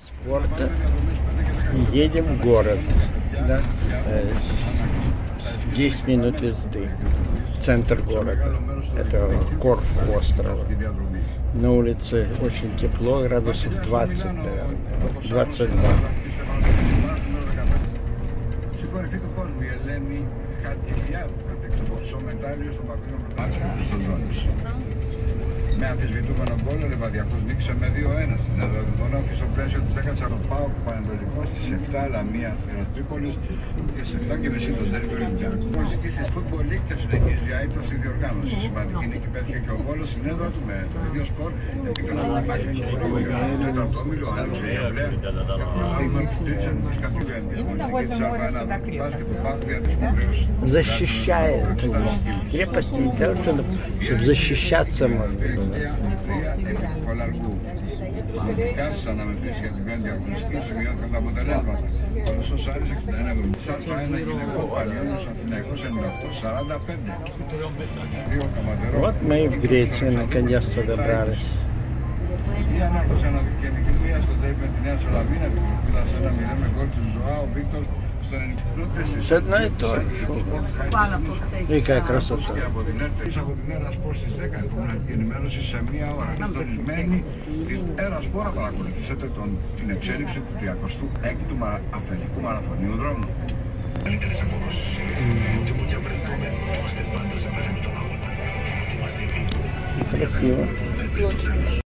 спорта и едем в город. Да? Э, с- с 10 минут езды. в Центр города. Это Корф острова. На улице очень тепло, градусов 20, наверное. 22. Στην κορυφή του κόσμου η Ελένη Χατζηγιάδου έπαιξε ποσό μετάλλιο στο παγκόσμιο πρωτάθλημα της Οζόνης. Με αμφισβητούμενο γκολ, ο Λεβαδιακός νίκησε με 2-1 στην έδρα του Δονόφη στο πλαίσιο της 14ου ΠΑΟΚ Πανετολικός στις 7 Λαμία Θέρας Τρίπολης και στις 7 και μισή τον Τέρμι Ολυμπιακού. Η μουσική της Football League και συνεχίζει η ΑΕΠ στη διοργάνωση. Σημαντική νίκη πέτυχε και ο Βόλος στην έδρα του με το ίδιο σκορ. Επικοινωνία και ο τέταρτο όμιλο, ο Άρης Ιαβλέα και προλάβει της τρίτης εθνικής κατηγορίας. Η μουσική της Αβάνα του μπάσκετ του ΠΑΟΚ για τις υποχρεώσεις του. Защищает. Крепость не для того, чтобы, чтобы защищаться можно было. κολαργού. Κάθισα να με για την πέμπτη αγωνιστική, σημειώθηκαν τα αποτελέσματα. Ο Ρωσό Άρης 61-71 γυναικό παλιώνο Αθηναϊκός 98-45. What made Greece in a Kanyasta Debrares? Η του Ζωάου Βίκτορ στον ελληνικό. Πάρα πολύ. Είχα εκράστα τώρα. Από την Ερασπόρ στι 10 έχουμε ενημέρωση σε μία ώρα. Συντονισμένη στην Ερασπόρ να παρακολουθήσετε την εξέλιξη του 36ου αυθεντικού μαραθωνίου δρόμου. Καλύτερε αποδόσει. Ούτε που και βρεθούμε, είμαστε πάντα σε μέσα με τον αγώνα. Είμαστε επίπεδο.